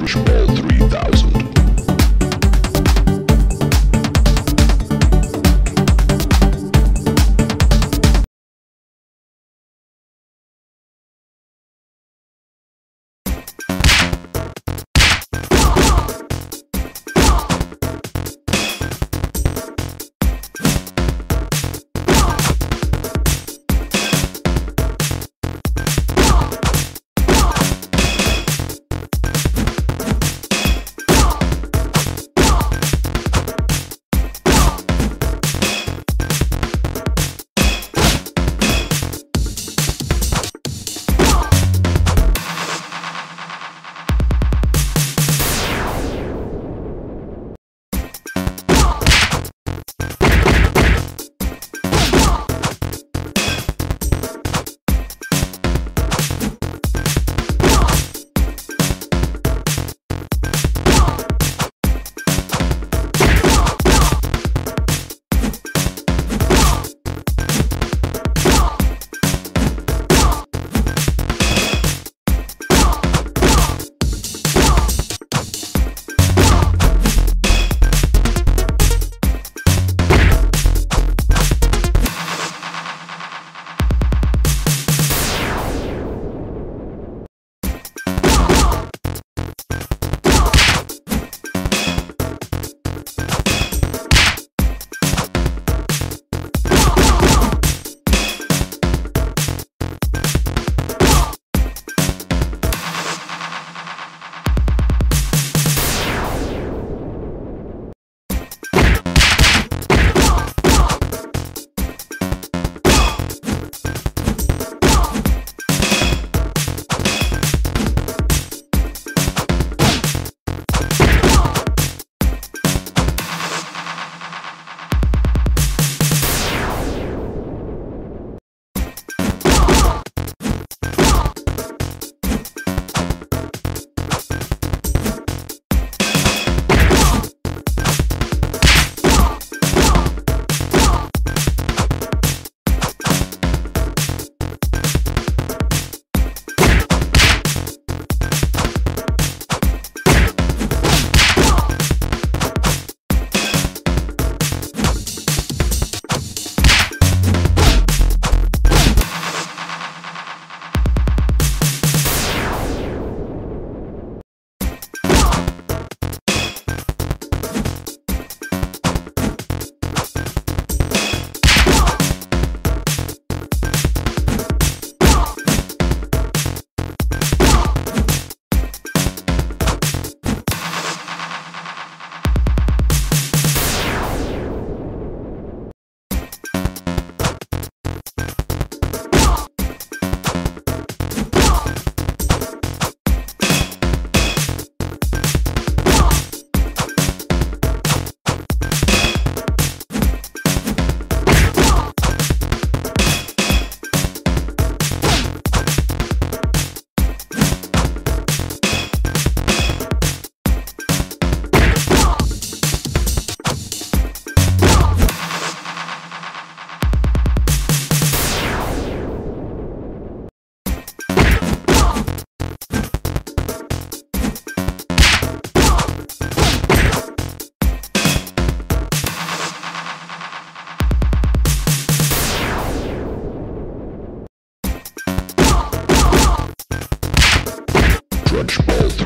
Push Ball 3000. Dutch bolt.